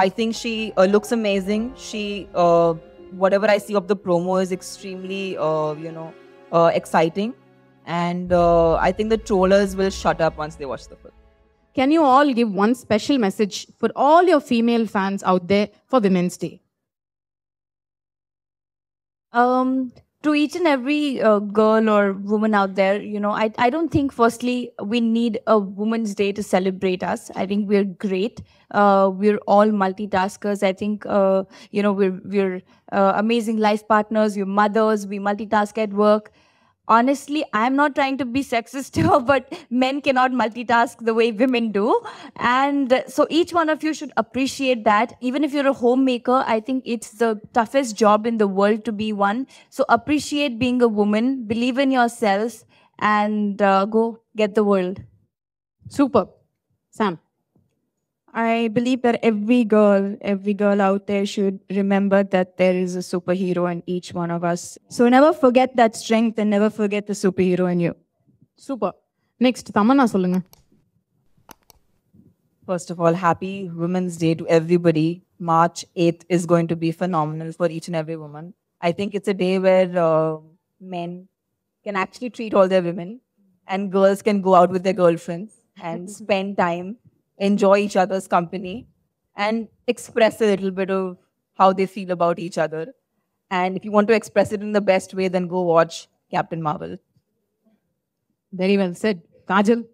I think she uh, looks amazing. She, uh, whatever I see of the promo is extremely, uh, you know, uh, exciting. And uh, I think the trollers will shut up once they watch the film. Can you all give one special message for all your female fans out there for Women's Day? um to each and every uh, girl or woman out there you know I, I don't think firstly we need a women's day to celebrate us. I think we're great. Uh, we're all multitaskers. I think uh, you know we're we're uh, amazing life partners. We're mothers. We multitask at work honestly, I'm not trying to be sexist here, but men cannot multitask the way women do. And so each one of you should appreciate that. Even if you're a homemaker, I think it's the toughest job in the world to be one. So appreciate being a woman, believe in yourselves, and uh, go get the world. Super. Sam. I believe that every girl, every girl out there should remember that there is a superhero in each one of us. So never forget that strength and never forget the superhero in you. Super. Next, Tamannaah சொல்லுங்க. First of all, happy Women's Day to everybody. March 8th is going to be phenomenal for each and every woman. I think it's a day where uh, men can actually treat all their women and girls can go out with their girlfriends and mm-hmm. spend time enjoy each other's company and express a little bit of how they feel about each other. And if you want to express it in the best way, then go watch Captain Marvel. Very well said. Kajal.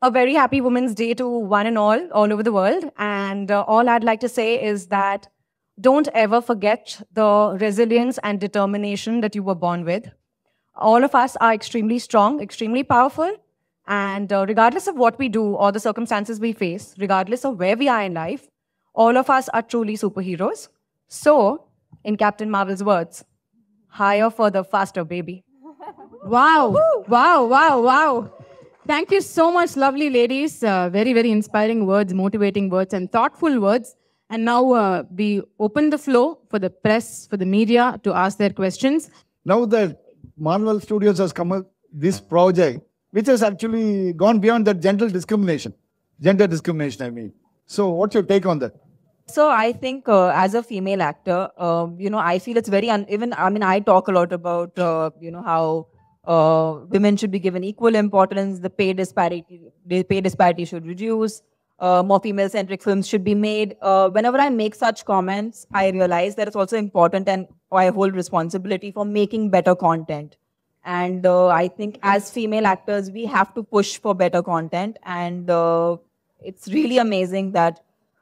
A very happy Women's Day to one and all, all over the world. And uh, all I'd like to say is that don't ever forget the resilience and determination that you were born with. All of us are extremely strong, extremely powerful, and uh, regardless of what we do or the circumstances we face, regardless of where we are in life, all of us are truly superheroes. So, in Captain Marvel's words, higher, further, faster, baby. Wow, wow, wow, wow. Thank you so much, lovely ladies. Uh, very, very inspiring words, motivating words, and thoughtful words. And now uh, we open the floor for the press, for the media to ask their questions. Now that Marvel Studios has come up this project, which has actually gone beyond that gender discrimination. Gender discrimination, I mean. So, what's your take on that? So I think uh, as a female actor, uh, you know, I feel it's very un- even. I mean, I talk a lot about uh, you know how uh, women should be given equal importance. The pay disparity, the pay disparity should reduce. Uh, more female-centric films should be made. Whenever I make such comments, I realize that it's also important, and I hold responsibility for making better content. And uh, I think as female actors, we have to push for better content. And uh, it's really amazing that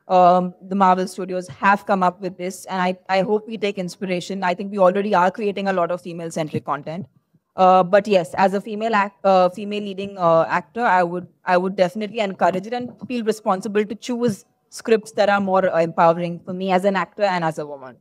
um, the Marvel Studios have come up with this. And I, I hope we take inspiration. I think we already are creating a lot of female centric content. Uh, but yes, as a female act, uh, female leading uh, actor, I would I would definitely encourage it and feel responsible to choose scripts that are more empowering for me as an actor and as a woman.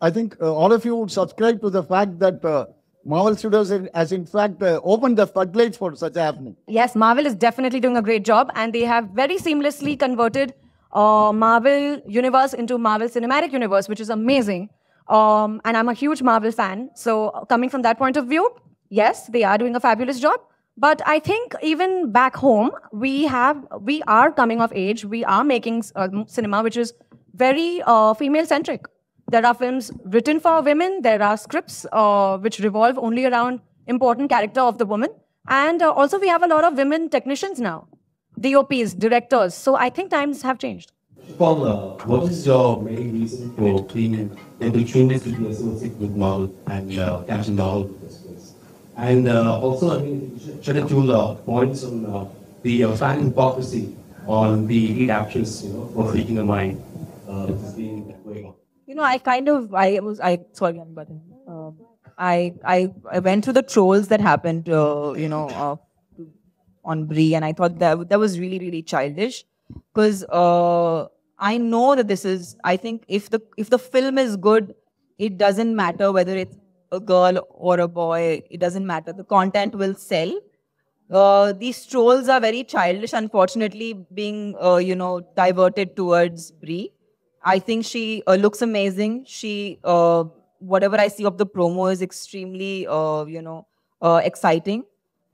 I think uh, all of you would subscribe to the fact that uh, Marvel Studios has in fact uh, opened the floodgates for such happening. Yes, Marvel is definitely doing a great job and they have very seamlessly converted uh, Marvel Universe into Marvel Cinematic Universe, which is amazing. Um, and I'm a huge Marvel fan. So coming from that point of view, yes, they are doing a fabulous job. But I think even back home, we have we are coming of age. We are making uh, cinema which is very uh, female centric. There are films written for women. There are scripts uh, which revolve only around important character of the woman. And uh, also we have a lot of women technicians now, DOPs, directors. So I think times have changed. Paula, what is your main reason for being choosing to be associated with Marvel and uh, Captain Marvel? And uh, also, I mean, shed two uh, points on uh, the uh, fan hypocrisy on the actress, you know, for freaking a mind. Uh, this is being going on know, I kind of, I was, I sorry, but um, I, I, I went through the trolls that happened, uh, you know, uh, on Brie, and I thought that that was really, really childish, because uh, I know that this is. I think if the if the film is good, it doesn't matter whether it's a girl or a boy. It doesn't matter. The content will sell. Uh, these trolls are very childish, unfortunately, being uh, you know diverted towards Brie. I think she uh, looks amazing. She, uh, whatever I see of the promo is extremely, uh, you know, uh, exciting.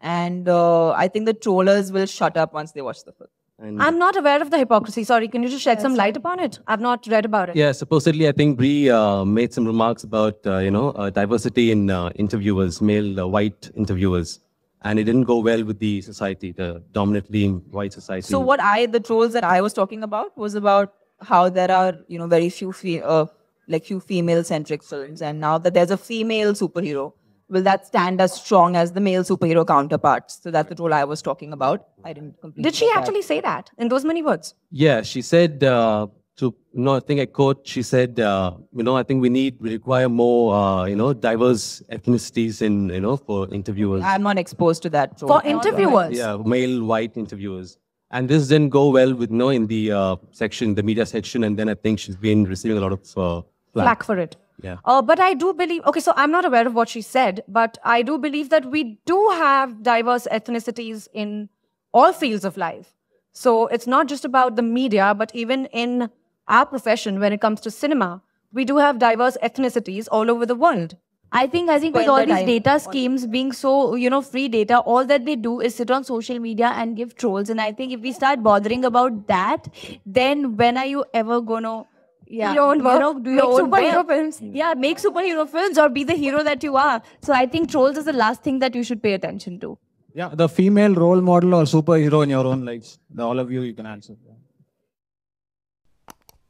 And uh, I think the trollers will shut up once they watch the film. And I'm not aware of the hypocrisy. Sorry, can you just shed some light upon it? I've not read about it. yeah, supposedly I think Brie uh, made some remarks about uh, you know uh, diversity in uh, interviewers, male uh, white interviewers, and it didn't go well with the society, the dominantly white society. So what I the trolls that I was talking about was about how there are you know very few fe- uh, like few female centric films, and now that there's a female superhero, will that stand as strong as the male superhero counterparts? So that's the role I was talking about. I didn't completely. Did she get that. actually say that in those many words? Yeah, she said uh, to no, I think I quote. She said, uh, you know, I think we need we require more, uh, you know, diverse ethnicities in you know for interviewers. I'm not exposed to that troll. For interviewers. Yeah, male white interviewers. And this didn't go well with no in the uh, section, the media section, and then I think she's been receiving a lot of uh, flack. Flack for it. Yeah. Uh, but I do believe, okay, so I'm not aware of what she said, but I do believe that we do have diverse ethnicities in all fields of life. So it's not just about the media, but even in our profession, when it comes to cinema, we do have diverse ethnicities all over the world. I think I think with all the these data schemes being so you know free data, all that they do is sit on social media and give trolls. And I think if we start bothering about that, then when are you ever gonna yeah Your own you work, know, do make your own superhero work? films. Yeah, make superhero films or be the hero that you are. So I think trolls is the last thing that you should pay attention to. Yeah, the female role model or superhero in your own lives. The, all of you, you can answer.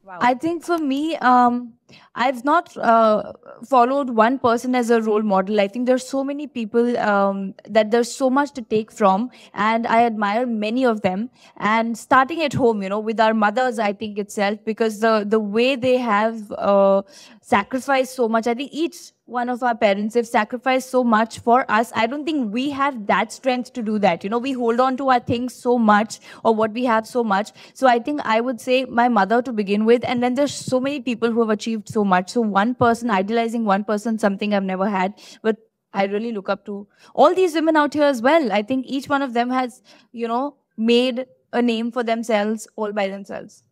I think for me, um, I've not uh, followed one person as a role model. I think there's so many people um, that there's so much to take from, and I admire many of them. And starting at home, you know, with our mothers, I think itself, because the the way they have uh, sacrificed so much. I think each one of our parents have sacrificed so much for us. I don't think we have that strength to do that. You know, we hold on to our things so much or what we have so much. So I think I would say my mother to begin with. And then there's so many people who have achieved so much. So one person, idealizing one person, something I've never had. But I really look up to all these women out here as well. I think each one of them has, you know, made a name for themselves all by themselves.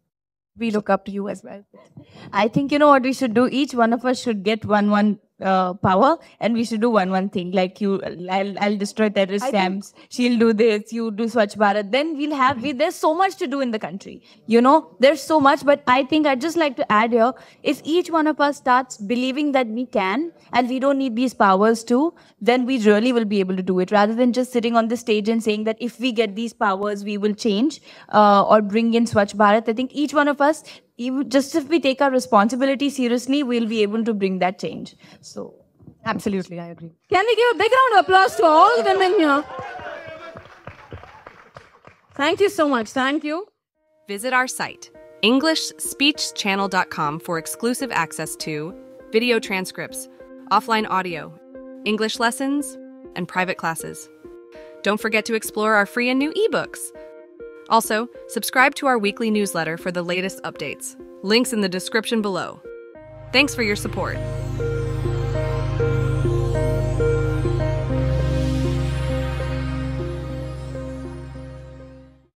We look up to you as well. I think you know what we should do. Each one of us should get one one uh, power, and we should do one one thing. Like you, I'll I'll destroy terrorist camps. She'll do this. You do Swachh Bharat. Then we'll have. We, there's so much to do in the country. You know, there's so much. But I think I'd just like to add here: if each one of us starts believing that we can, and we don't need these powers too, then we really will be able to do it. Rather than just sitting on the stage and saying that if we get these powers, we will change uh, or bring in Swachh Bharat. I think each one of us even just if we take our responsibility seriously, we'll be able to bring that change. So, Absolutely, I agree. Can we give a big round of applause to all the women here? Thank you so much. Thank you. Visit our site, EnglishSpeechesChannel.com, for exclusive access to video transcripts, offline audio, English lessons, and private classes. Don't forget to explore our free and new ebooks. Also, subscribe to our weekly newsletter for the latest updates. Links in the description below. Thanks for your support.